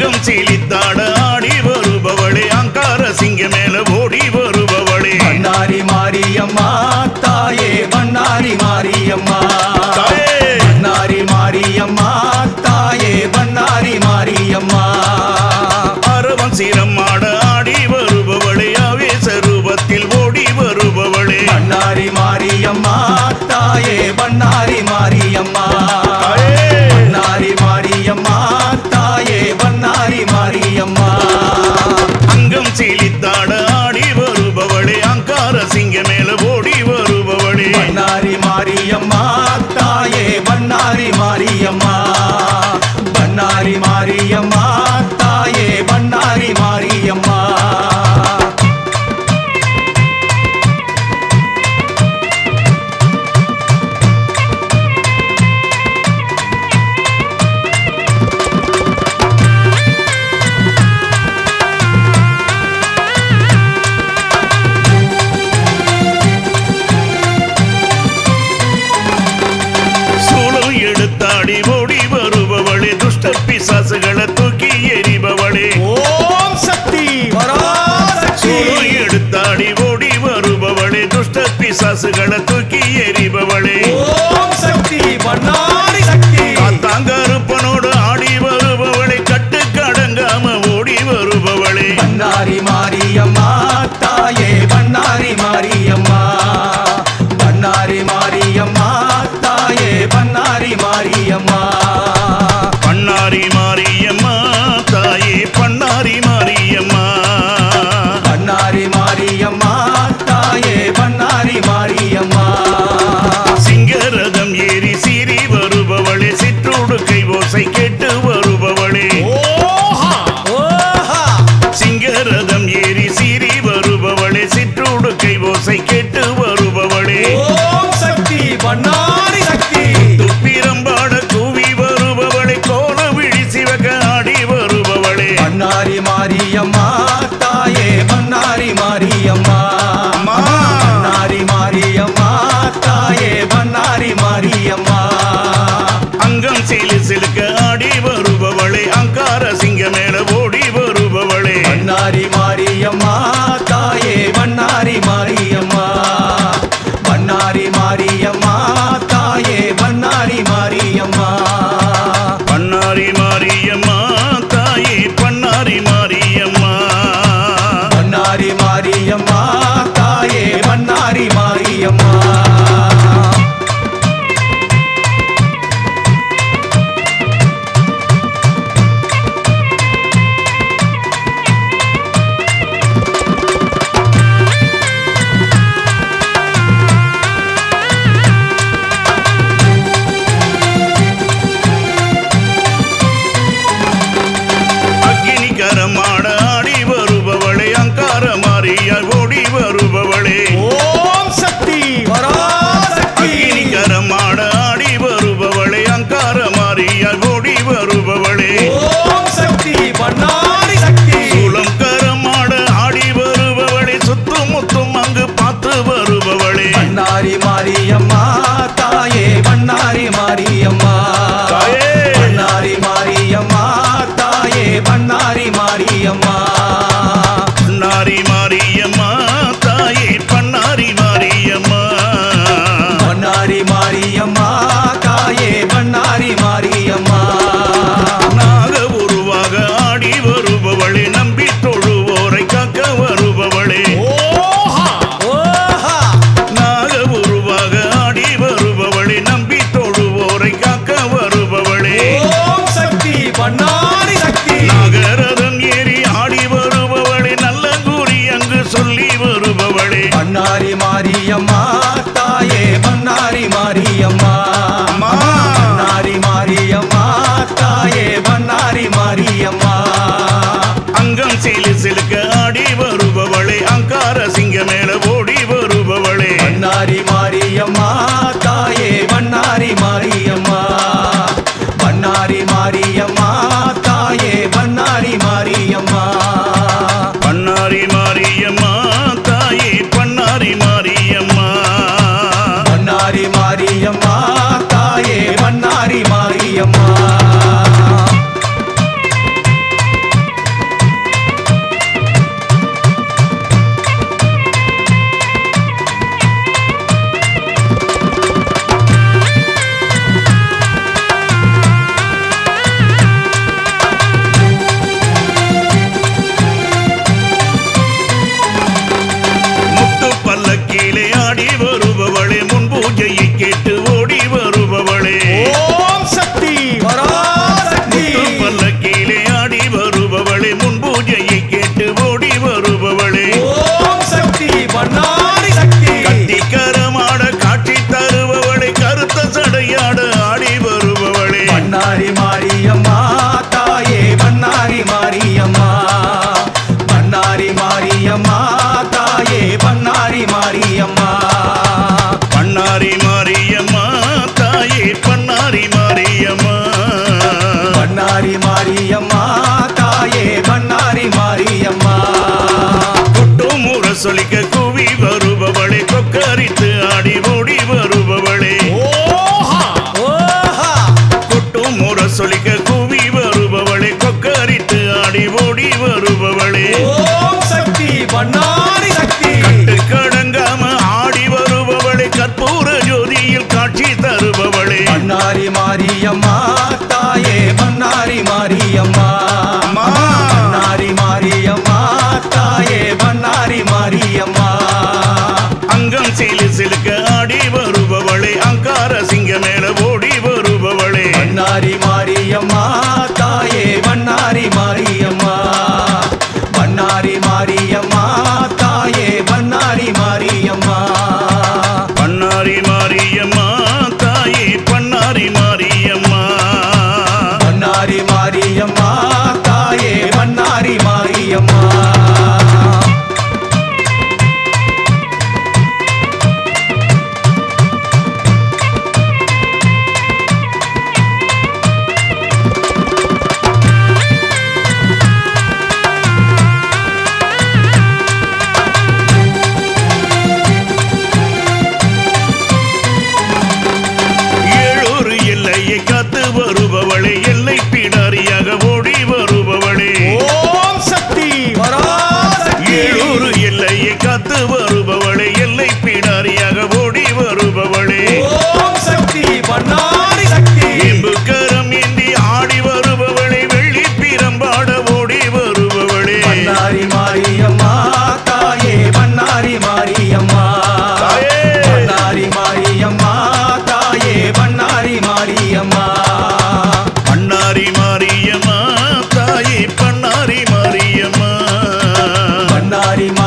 தங்கம் சீலித்தாட ஆடி வருபவளே அங்கார பிசாசுகளை தூக்கி எறிபவளே. ஓம் சக்தி எடுத்தாடி ஓடி வருபவளே. துஷ்ட பிசாசுகளை தூக்கி எறிபவளே. ஓம் சக்தி பண்ணாரி சக்தி. காத்தாங்க இருப்ப María. மாறி மாரியம்மா சொலிக்க குவி வருபவளே கொக்கரித்து ஆடி ஓடி வருபவளே. கொட்டும் முற சொலிக்க குவி வருபவளே கொக்கரித்து ஆடி ஓடி வருபவளே. சக்தி பண்ணாரி சக்தி! கடங்காம ஆடி வருபவளே கற்பூர ஜோதியில் காட்சி தருபவளே. பண்ணாரி மாரியம்மா வந்தாரின்